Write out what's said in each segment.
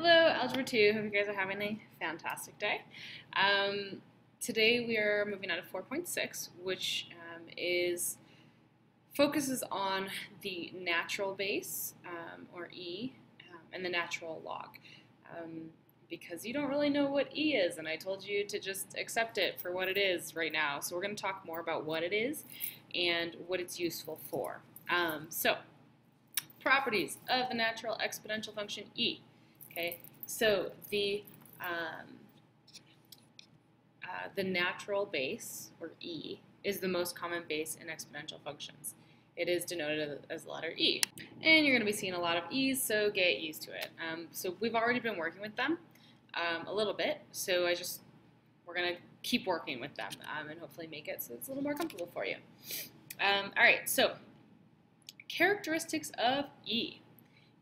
Hello, Algebra 2. Hope you guys are having a fantastic day. Um, today we are moving on to 4.6, which um, is focuses on the natural base, um, or E, um, and the natural log. Um, because you don't really know what E is, and I told you to just accept it for what it is right now. So we're going to talk more about what it is and what it's useful for. Um, so, properties of the natural exponential function E. Okay, so the um, uh, the natural base, or e, is the most common base in exponential functions. It is denoted as the letter e. And you're going to be seeing a lot of e's, so get used to it. Um, so we've already been working with them um, a little bit, so I just, we're going to keep working with them um, and hopefully make it so it's a little more comfortable for you. Um, all right, so characteristics of e.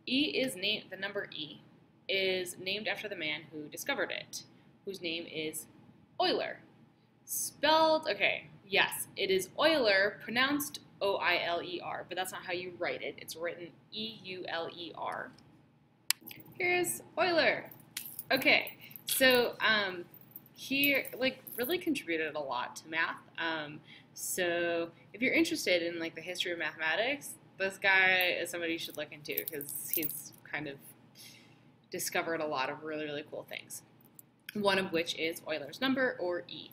E is named, the number e is named after the man who discovered it, whose name is Euler. Spelled, okay, yes, it is Euler, pronounced O-I-L-E-R, but that's not how you write it. It's written E-U-L-E-R. Here's Euler. Okay, so um, he like really contributed a lot to math. Um, so if you're interested in like the history of mathematics, this guy is somebody you should look into because he's kind of discovered a lot of really, really cool things. One of which is Euler's number, or E.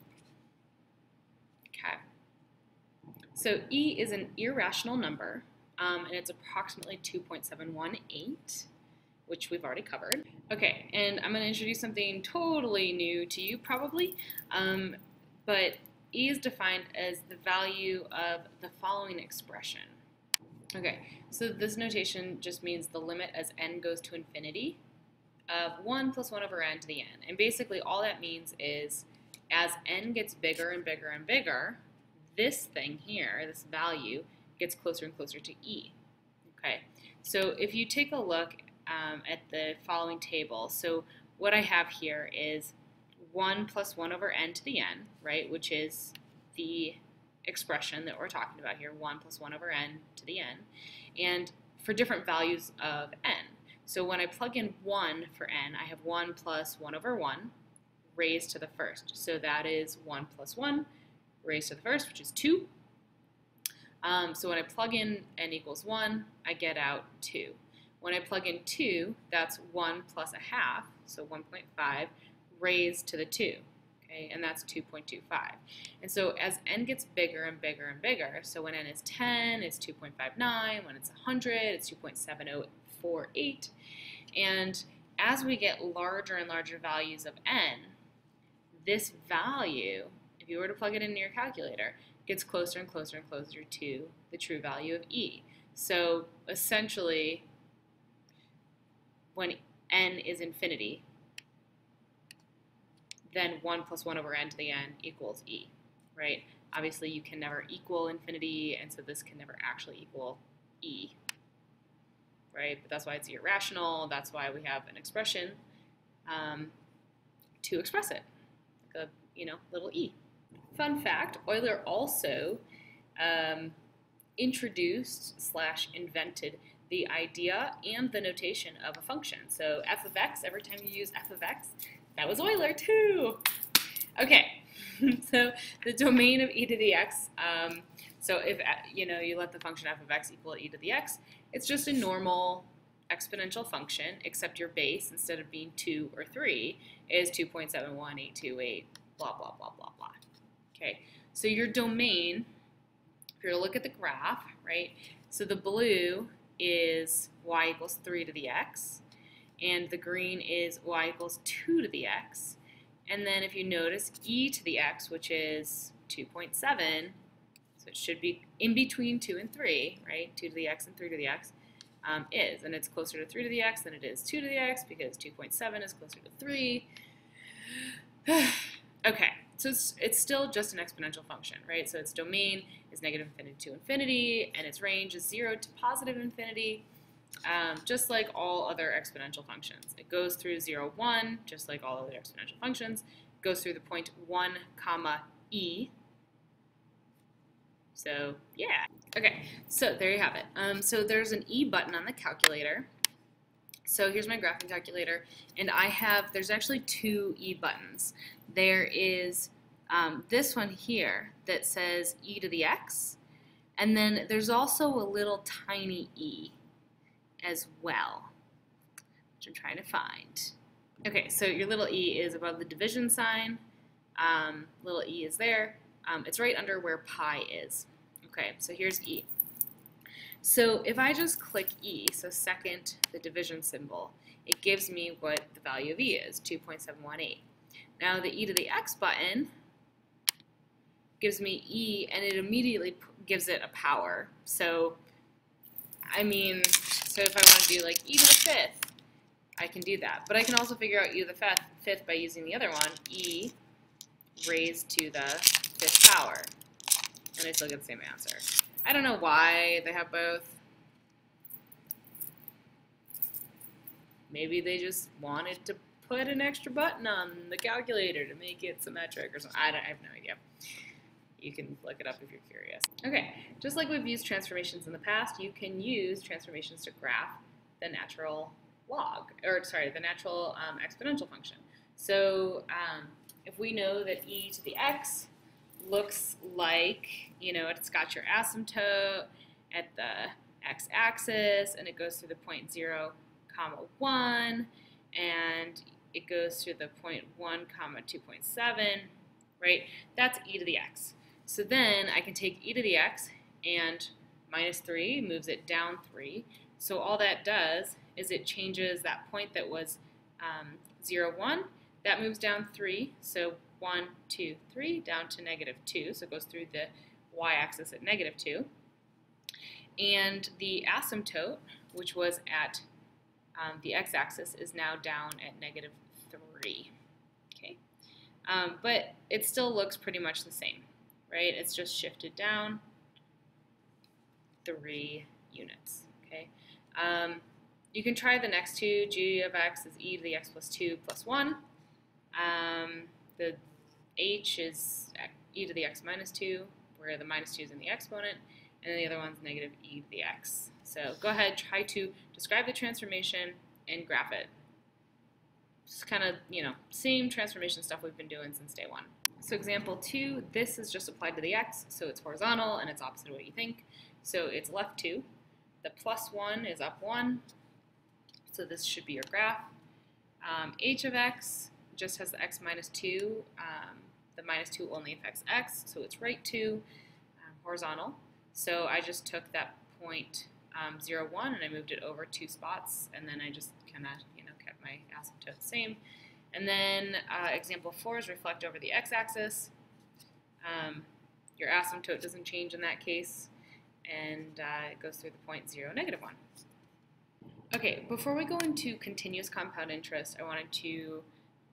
Okay. So E is an irrational number, um, and it's approximately 2.718, which we've already covered. Okay, and I'm going to introduce something totally new to you, probably, um, but E is defined as the value of the following expression. Okay, so this notation just means the limit as n goes to infinity of 1 plus 1 over n to the n. And basically all that means is as n gets bigger and bigger and bigger, this thing here, this value, gets closer and closer to e. Okay, so if you take a look um, at the following table, so what I have here is 1 plus 1 over n to the n, right, which is the expression that we're talking about here, 1 plus 1 over n to the n, and for different values of n. So when I plug in 1 for n, I have 1 plus 1 over 1 raised to the first. So that is 1 plus 1 raised to the first, which is 2. Um, so when I plug in n equals 1, I get out 2. When I plug in 2, that's 1 plus a half, so 1.5, raised to the 2. Okay, and that's 2.25. And so as n gets bigger and bigger and bigger, so when n is 10, it's 2.59. When it's 100, it's 2.70 4, 8. And as we get larger and larger values of n, this value, if you were to plug it into your calculator, gets closer and closer and closer to the true value of e. So essentially, when n is infinity, then 1 plus 1 over n to the n equals e, right? Obviously, you can never equal infinity, and so this can never actually equal e right? But that's why it's irrational. That's why we have an expression um, to express it, like a you know little e. Fun fact: Euler also um, introduced slash invented the idea and the notation of a function. So f of x, every time you use f of x, that was Euler too. Okay, so the domain of e to the x. Um, so if you know you let the function f of x equal e to the x, it's just a normal exponential function, except your base, instead of being 2 or 3, is 2.71828, blah, blah, blah, blah, blah. Okay, so your domain, if you're to look at the graph, right, so the blue is y equals 3 to the x, and the green is y equals 2 to the x. And then if you notice e to the x, which is 2.7, so it should be in between 2 and 3, right? 2 to the x and 3 to the x um, is. And it's closer to 3 to the x than it is 2 to the x because 2.7 is closer to 3. okay, so it's, it's still just an exponential function, right? So its domain is negative infinity to infinity, and its range is 0 to positive infinity, um, just like all other exponential functions. It goes through 0, 1, just like all other exponential functions. It goes through the point 1, comma, e, so yeah. Okay, so there you have it. Um, so there's an E button on the calculator. So here's my graphing calculator, and I have, there's actually two E buttons. There is um, this one here that says e to the x, and then there's also a little tiny e as well, which I'm trying to find. Okay, so your little e is above the division sign. Um, little e is there. Um, it's right under where pi is. Okay, so here's e. So if I just click e, so second the division symbol, it gives me what the value of e is, 2.718. Now the e to the x button gives me e, and it immediately gives it a power. So, I mean, so if I want to do like e to the fifth, I can do that. But I can also figure out e to the fifth, fifth by using the other one, e raised to the fifth power. And I still get the same answer. I don't know why they have both. Maybe they just wanted to put an extra button on the calculator to make it symmetric or something. I, don't, I have no idea. You can look it up if you're curious. Okay, just like we've used transformations in the past, you can use transformations to graph the natural log, or sorry, the natural um, exponential function. So um, if we know that e to the x looks like, you know, it's got your asymptote at the x-axis, and it goes through the point 0, comma 1, and it goes through the point 1, comma 2.7, right? That's e to the x. So then I can take e to the x and minus 3 moves it down 3. So all that does is it changes that point that was um, 0, 1. That moves down 3. So 1, 2, 3 down to negative 2. So it goes through the y-axis at negative 2. And the asymptote, which was at um, the x-axis, is now down at negative 3. Okay, um, But it still looks pretty much the same right? It's just shifted down three units, okay? Um, you can try the next two. g of x is e to the x plus 2 plus 1. Um, the h is e to the x minus 2, where the minus 2 is in the exponent, and then the other one's negative e to the x. So go ahead, try to describe the transformation and graph it. Just kind of, you know, same transformation stuff we've been doing since day one. So example two, this is just applied to the x, so it's horizontal and it's opposite of what you think. So it's left two. The plus one is up one, so this should be your graph. Um, h of x just has the x minus two. Um, the minus two only affects x, so it's right two, um, horizontal. So I just took that point um, zero one and I moved it over two spots, and then I just kind of you know kept my asymptote the same. And then uh, example four is reflect over the x-axis. Um, your asymptote doesn't change in that case, and uh, it goes through the point zero, negative one. Okay, before we go into continuous compound interest, I wanted to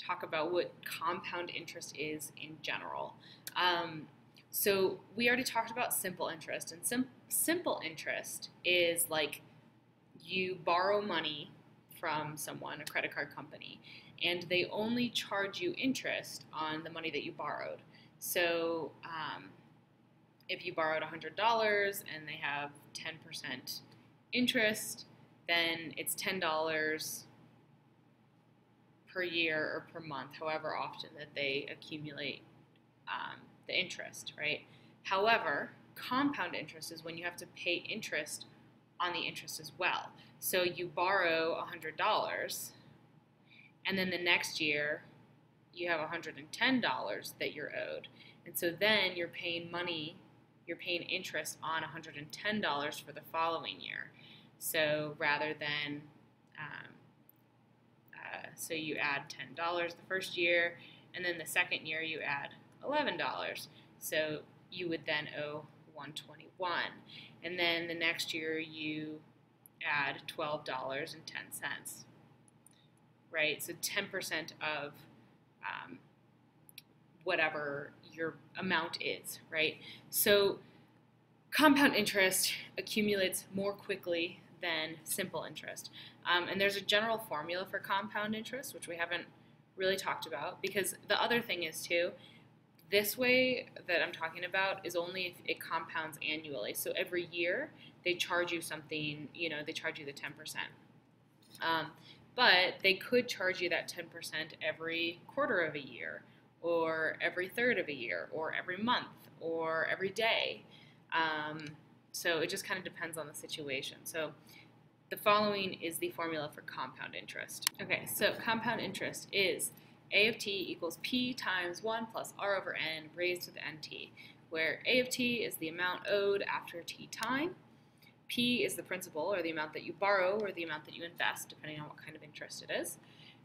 talk about what compound interest is in general. Um, so we already talked about simple interest, and sim simple interest is like you borrow money from someone, a credit card company, and they only charge you interest on the money that you borrowed. So um, if you borrowed $100 and they have 10% interest, then it's $10 per year or per month, however often that they accumulate um, the interest, right? However, compound interest is when you have to pay interest on the interest as well. So you borrow $100 and then the next year you have $110 that you're owed. And so then you're paying money, you're paying interest on $110 for the following year. So rather than, so you add $10 the first year, and then the second year you add $11. So you would then owe 121 and then the next year you add $12.10 right? So 10% of um, whatever your amount is, right? So compound interest accumulates more quickly than simple interest. Um, and there's a general formula for compound interest, which we haven't really talked about, because the other thing is too, this way that I'm talking about is only if it compounds annually. So every year they charge you something, you know, they charge you the 10%. Um, but they could charge you that 10% every quarter of a year, or every third of a year, or every month, or every day. Um, so it just kind of depends on the situation. So the following is the formula for compound interest. Okay, so compound interest is A of t equals P times 1 plus R over N raised to the NT, where A of t is the amount owed after t time, P is the principal, or the amount that you borrow, or the amount that you invest, depending on what kind of interest it is.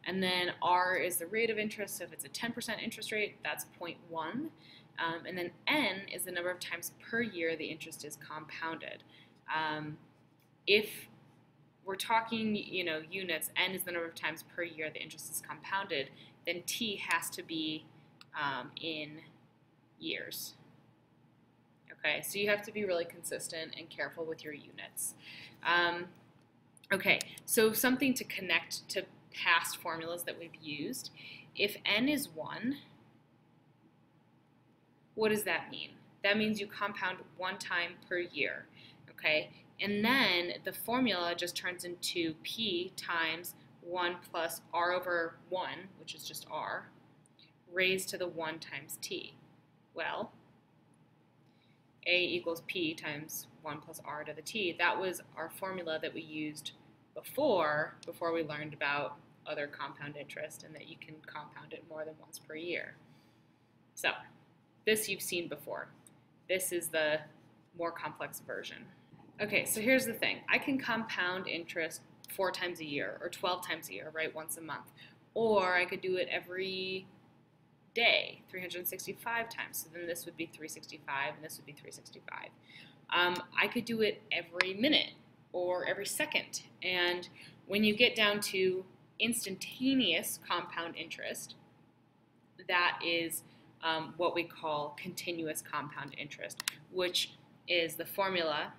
And then R is the rate of interest, so if it's a 10% interest rate, that's 0.1. Um, and then N is the number of times per year the interest is compounded. Um, if we're talking, you know, units, N is the number of times per year the interest is compounded, then T has to be um, in years. Okay, so you have to be really consistent and careful with your units. Um, okay, so something to connect to past formulas that we've used. If n is 1, what does that mean? That means you compound one time per year, okay? And then the formula just turns into p times 1 plus r over 1, which is just r, raised to the 1 times t. Well, a equals p times 1 plus r to the t. That was our formula that we used before, before we learned about other compound interest and that you can compound it more than once per year. So, this you've seen before. This is the more complex version. Okay, so here's the thing. I can compound interest four times a year or 12 times a year, right, once a month. Or I could do it every day, 365 times. So then this would be 365 and this would be 365. Um, I could do it every minute or every second. And when you get down to instantaneous compound interest, that is um, what we call continuous compound interest, which is the formula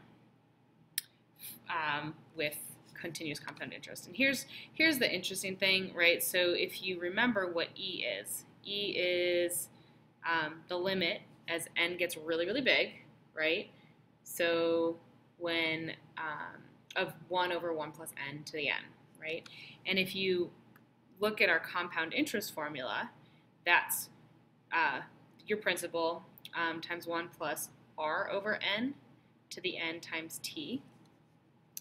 um, with continuous compound interest. And here's here's the interesting thing, right? So if you remember what E is, E is um, the limit as n gets really, really big, right? So when um, of 1 over 1 plus n to the n, right? And if you look at our compound interest formula, that's uh, your principal um, times 1 plus r over n to the n times t.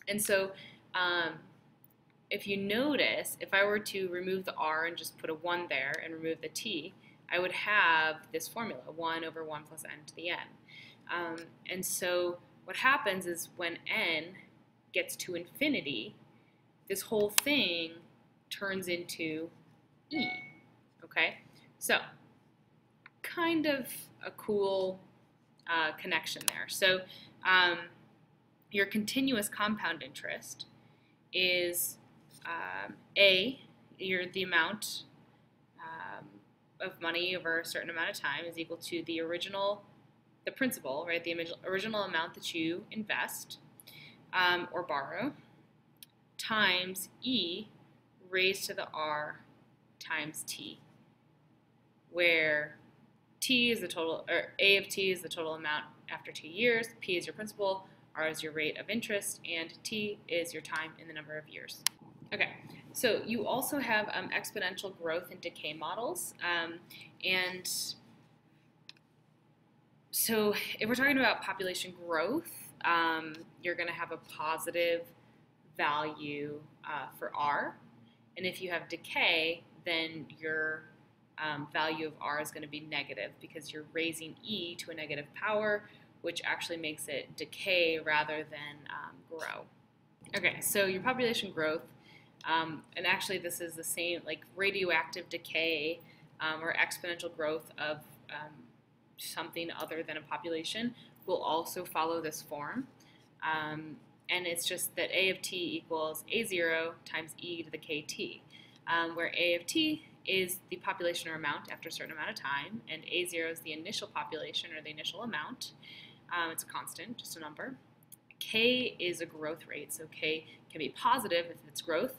And so um, if you notice, if I were to remove the r and just put a 1 there and remove the t, I would have this formula, 1 over 1 plus n to the n. Um, and so what happens is when n gets to infinity, this whole thing turns into e, okay? So kind of a cool uh, connection there. So um, your continuous compound interest is um, A, your, the amount um, of money over a certain amount of time is equal to the original, the principal, right, the original amount that you invest um, or borrow, times E raised to the R times T, where T is the total, or A of T is the total amount after two years, P is your principal, R is your rate of interest, and T is your time in the number of years. Okay, so you also have um, exponential growth and decay models. Um, and so if we're talking about population growth, um, you're going to have a positive value uh, for R. And if you have decay, then your um, value of R is going to be negative because you're raising E to a negative power, which actually makes it decay rather than um, grow. Okay, so your population growth um, and actually, this is the same, like radioactive decay um, or exponential growth of um, something other than a population will also follow this form. Um, and it's just that A of t equals A0 times e to the kt, um, where A of t is the population or amount after a certain amount of time, and A0 is the initial population or the initial amount. Um, it's a constant, just a number. K is a growth rate, so K can be positive if it's growth,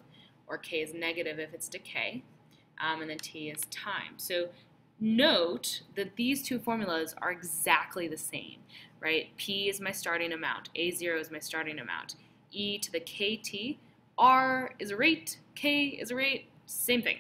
or K is negative if it's decay, um, and then T is time. So note that these two formulas are exactly the same, right? P is my starting amount, A0 is my starting amount. E to the KT R is a rate, K is a rate, same thing.